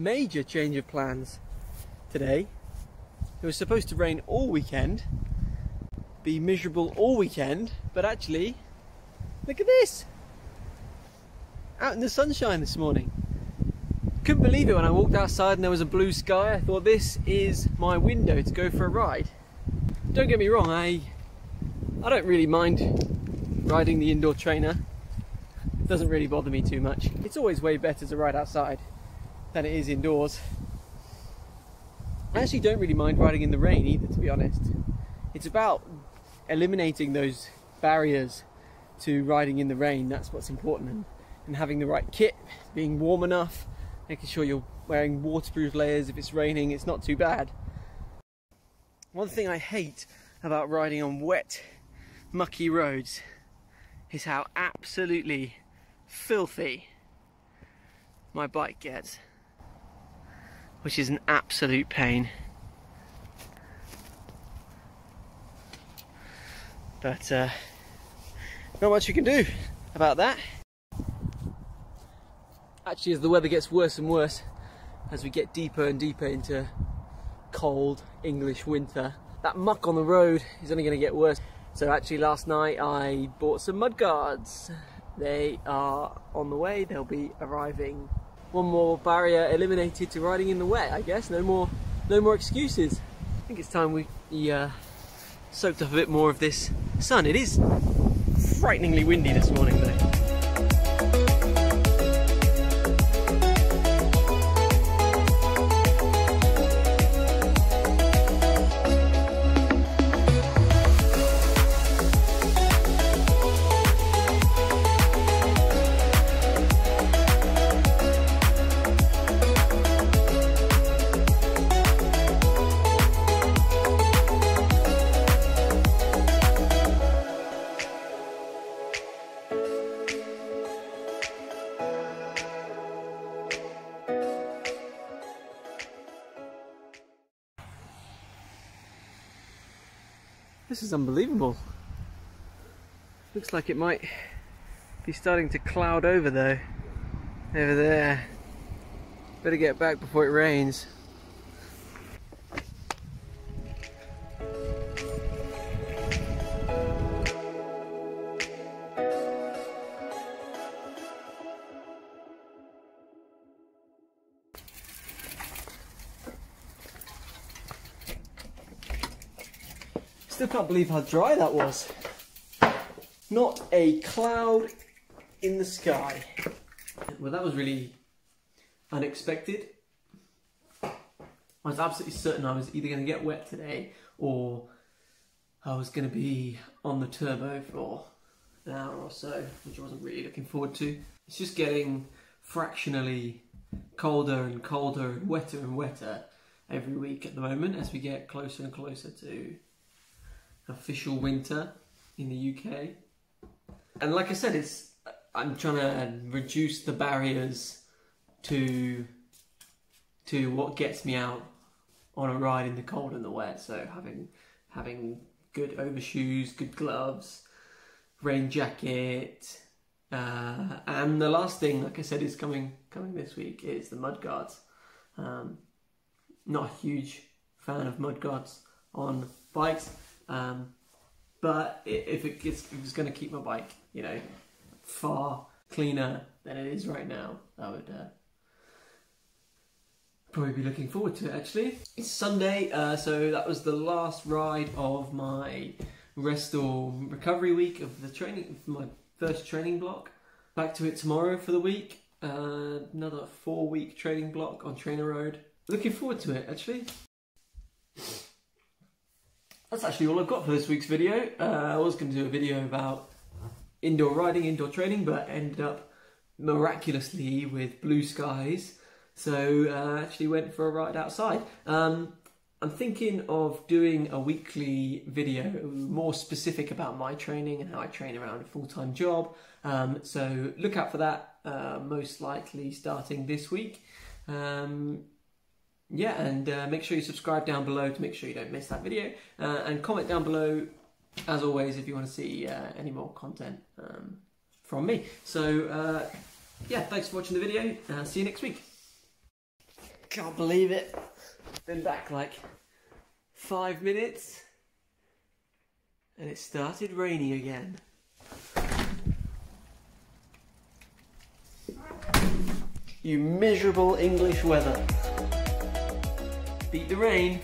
Major change of plans today. It was supposed to rain all weekend, be miserable all weekend, but actually, look at this! Out in the sunshine this morning. Couldn't believe it when I walked outside and there was a blue sky. I thought this is my window to go for a ride. Don't get me wrong, I I don't really mind riding the indoor trainer. It doesn't really bother me too much. It's always way better to ride outside than it is indoors. I actually don't really mind riding in the rain either, to be honest. It's about eliminating those barriers to riding in the rain. That's what's important, and, and having the right kit, being warm enough, making sure you're wearing waterproof layers. If it's raining, it's not too bad. One thing I hate about riding on wet, mucky roads is how absolutely filthy my bike gets which is an absolute pain. But uh, not much you can do about that. Actually, as the weather gets worse and worse, as we get deeper and deeper into cold English winter, that muck on the road is only going to get worse. So actually last night I bought some mud guards. They are on the way, they'll be arriving one more barrier eliminated to riding in the wet, I guess. No more, no more excuses. I think it's time we uh, soaked up a bit more of this sun. It is frighteningly windy this morning though. This is unbelievable. Looks like it might be starting to cloud over though. Over there. Better get back before it rains. Still can't believe how dry that was. Not a cloud in the sky. Well, that was really unexpected. I was absolutely certain I was either going to get wet today or I was going to be on the turbo for an hour or so, which I wasn't really looking forward to. It's just getting fractionally colder and colder and wetter and wetter every week at the moment as we get closer and closer to official winter in the UK. And like I said, it's I'm trying to reduce the barriers to to what gets me out on a ride in the cold and the wet. So having having good overshoes, good gloves, rain jacket, uh, and the last thing, like I said, is coming coming this week is the mud guards. Um, not a huge fan of mud guards on bikes. Um, but if it gets, if it's going to keep my bike, you know, far cleaner than it is right now, I would uh, probably be looking forward to it. Actually, it's Sunday, uh, so that was the last ride of my rest or recovery week of the training, my first training block. Back to it tomorrow for the week. Uh, another four week training block on TrainerRoad. Looking forward to it actually. That's actually all I've got for this week's video. Uh, I was going to do a video about indoor riding, indoor training, but ended up miraculously with blue skies. So uh, actually went for a ride outside. Um, I'm thinking of doing a weekly video more specific about my training and how I train around a full-time job. Um, so look out for that, uh, most likely starting this week. Um, yeah, and uh, make sure you subscribe down below to make sure you don't miss that video. Uh, and comment down below, as always, if you want to see uh, any more content um, from me. So, uh, yeah, thanks for watching the video. See you next week. Can't believe it. Been back like five minutes and it started raining again. You miserable English weather. Beat the rain.